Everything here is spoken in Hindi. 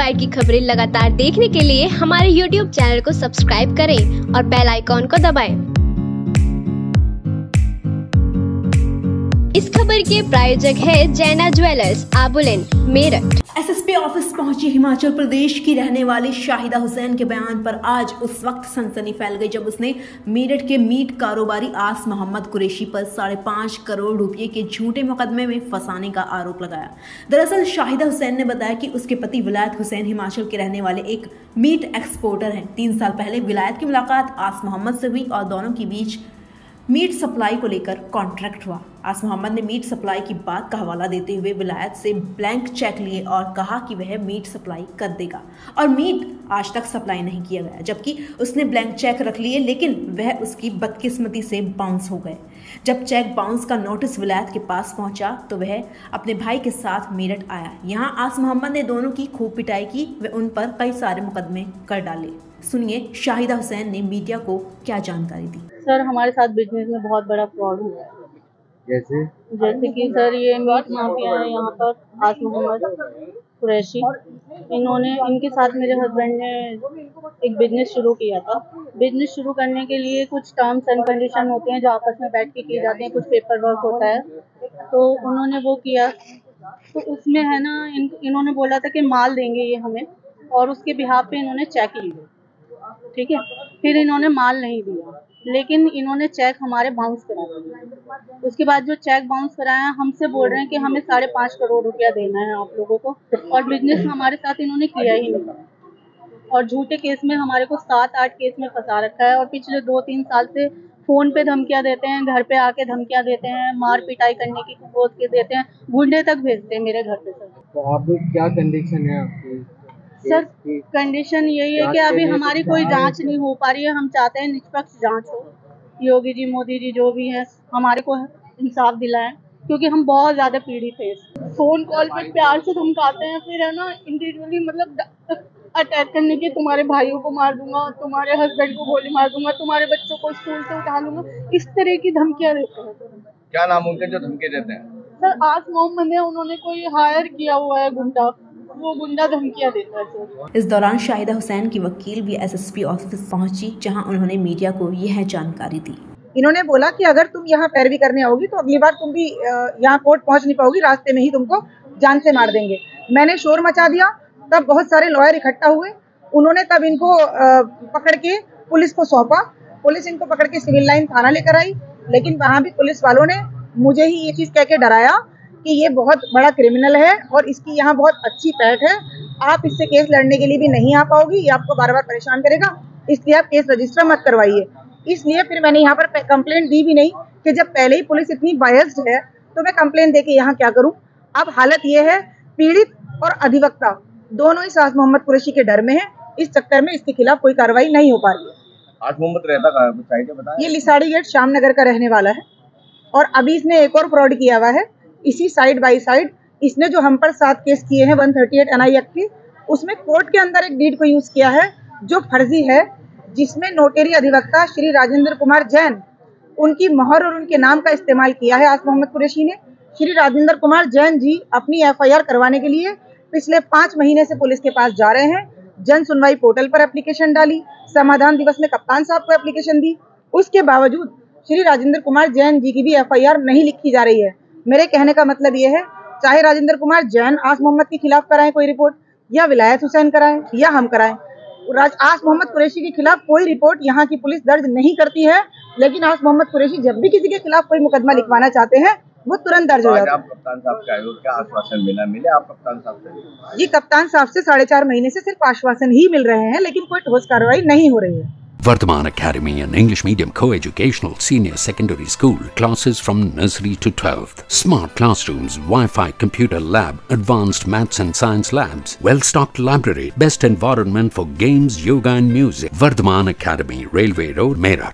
इंस्पायर की खबरें लगातार देखने के लिए हमारे यूट्यूब चैनल को सब्सक्राइब करें और बेल आइकॉन को दबाएँ। इस खबर के प्रायोजक है Jaina jewellers, Abulane, Meerut. SSP office पहुँची हिमाचल प्रदेश की रहने वाली शाहिदा हुसैन के बयान पर आज उस वक्त सनसनी फैल गई जब उसने मेरठ के मीट कारोबारी आस मोहम्मद कुरेशी पर साढ़े पाँच करोड़ रुपए के झूठे मुकदमे में फंसाने का आरोप लगाया। दरअसल शाहिदा हुसैन ने बताया कि उसके पति विलायत हुसैन हिमाचल के रहने वाले एक मीट एक्सपोर्टर हैं। तीन साल पहले विलायत की मुलाकात आस मोहम्मद से हुई और दोनों के बीच मीट सप्लाई को लेकर कॉन्ट्रैक्ट हुआ। आस मोहम्मद ने मीट सप्लाई की बात का हवाला देते हुए विलायत से ब्लैंक चेक लिए और कहा कि वह मीट सप्लाई कर देगा। और मीट आज तक सप्लाई नहीं किया गया, जबकि उसने ब्लैंक चेक रख लिए, लेकिन वह उसकी बदकिस्मती से बाउंस हो गए। जब चेक बाउंस का नोटिस विलायत के पास पहुँचा तो वह अपने भाई के साथ मेरठ आया। यहाँ आस मोहम्मद ने दोनों की खूब पिटाई की, व उन पर कई सारे मुकदमे कर डाले। सुनिए शाहिदा हुसैन ने मीडिया को क्या जानकारी दी? सर हमारे साथ बिज़नेस में बहुत बड़ा फ्रॉड हुआ है। जैसे? जैसे कि सर ये मीट माफिया है यहाँ पर आस मोहम्मद कुरैशी। इन्होंने इनके साथ मेरे हस्बैंड ने एक बिज़नेस शुरू किया था। बिज़नेस शुरू करने के लिए कुछ टर्म्स एंड कंडीशन होते हैं जो आपस में बैठ के किए जाते हैं कुछ पेपर वर्क होता है। तो उन्होंने वो किया। तो उसमें है ना इन इन्होंने बोला था कि माल देंगे ये हमें और उसके बिहार पे इन्होंने चेक लिए ठीक है? फिर इन्होंने माल नहीं दिया। लेकिन इन्होंने चेक हमारे बाउंस करा उसके बाद जो चेक बाउंस कराया, हमसे बोल रहे हैं कि हमें साढ़े पाँच करोड़ रुपया देना है आप लोगों को। और बिज़नेस हमारे साथ इन्होंने किया ही नहीं। और झूठे केस में हमारे को सात आठ केस में फंसा रखा है। और पिछले दो तीन साल से फ़ोन पे धमकियाँ देते हैं, घर पे आके धमकियाँ देते हैं, मार पिटाई करने की बोल देते हैं, गुंडे तक भेजते हैं मेरे घर पे सर। तो आप क्या कंडीशन है आपकी? सर कंडीशन यही है कि अभी हमारी कोई जाँच नहीं हो पा रही है हम चाहते हैं निष्पक्ष जाँच हो। योगी जी मोदी जी जो भी हैं हमारे को इंसाफ दिलाएँ क्योंकि हम बहुत ज़्यादा पीड़ित हैं फ़ोन कॉल पे प्यार से धमकाते हैं फिर है ना इंडिविजुअली मतलब अटैक करने के तुम्हारे भाइयों को मार दूँगा तुम्हारे हस्बैंड को गोली मार दूँगा तुम्हारे बच्चों को स्कूल से उठा लूँगा इस तरह की धमकियाँ देते हैं। क्या नाम उनके जो धमकी देते हैं? सर आज मोहम्मद है उन्होंने कोई हायर किया हुआ है गुंडा। वो गुंडा धमकियाँ देता है सर। इस दौरान शाहिदा हुसैन की वकील भी एसएसपी ऑफ़िस पहुँची जहाँ उन्होंने मीडिया को यह जानकारी दी। इन्होंने बोला कि अगर तुम यहाँ पैरवी करने आओगी तो अगली बार तुम भी यहाँ कोर्ट पहुँच नहीं पाओगी रास्ते में ही तुमको जान से मार देंगे। मैंने शोर मचा दिया तब बहुत सारे लॉयर इकट्ठा हुए उन्होंने तब इनको पकड़ के पुलिस को सौंपा। पुलिस इनको पकड़ के सिविल लाइन थाना लेकर आई लेकिन वहाँ भी पुलिस वालों ने मुझे ही ये चीज़ कह के डराया कि ये बहुत बड़ा क्रिमिनल है और इसकी यहाँ बहुत अच्छी पैठ है। आप इससे केस लड़ने के लिए भी नहीं आ पाओगी ये आपको बार बार परेशान करेगा। इसलिए आप केस रजिस्टर मत करवाइए। इसलिए फिर मैंने यहाँ पर कंप्लेंट दी भी नहीं कि जब पहले ही पुलिस इतनी बायस्ड है तो मैं कंप्लेंट दे के यहाँ क्या करूँ? अब हालत ये है पीड़ित और अधिवक्ता दोनों ही सास मोहम्मद कुरैशी के डर में है। इस चक्कर में इसके खिलाफ कोई कार्रवाई नहीं हो पा रही है। आज मोहम्मद रहता कहाँ ये लिसाड़ी गेट श्याम नगर का रहने वाला है और अभी इसने एक और फ्रॉड किया हुआ है। इसी साइड बाई साइड इसने जो हम पर सात केस किए हैं one thirty eight N I act की, उसमें कोर्ट के अंदर एक डीड को यूज़ किया है, जो फर्जी है, जिसमें नोटेरी अधिवक्ता श्री राजेंद्र कुमार जैन, उनकी मोहर और उनके नाम का इस्तेमाल किया है आज मोहम्मद कुरेशी ने। श्री राजेंद्र कुमार जैन जी अपनी एफआईआर करवाने के लिए पिछले पाँच महीने से पुलिस के पास जा रहे हैं। जन सुनवाई पोर्टल पर एप्लीकेशन डाली, समाधान दिवस में कप्तान साहब को एप्लीकेशन दी। उसके बावजूद श्री राजेंद्र कुमार जैन जी की भी एफआईआर नहीं लिखी जा रही है। मेरे कहने का मतलब ये है चाहे राजेंद्र कुमार जैन आस मोहम्मद के खिलाफ कराएँ कोई रिपोर्ट या विलायत हुसैन कराएँ या हम कराएँ राज आस मोहम्मद कुरैशी के खिलाफ कोई रिपोर्ट यहाँ की पुलिस दर्ज नहीं करती है लेकिन आस मोहम्मद कुरैशी जब भी किसी के खिलाफ कोई मुकदमा लिखवाना चाहते हैं वो तुरंत दर्ज हो जाता है। कप्तान साहब का क्या आश्वासन मिला मिले आप कप्तान साहब से जी कप्तान साहब से साढ़े चार महीने से सिर्फ़ आश्वासन ही मिल रहे हैं लेकिन कोई ठोस कार्रवाई नहीं हो रही है। Vardhaman Academy, an English medium co-educational senior secondary school, classes from nursery to 12th. Smart classrooms, Wi-Fi computer lab, advanced maths and science labs, well-stocked library, best environment for games, yoga and music. Vardhaman Academy, Railway Road, Meerut.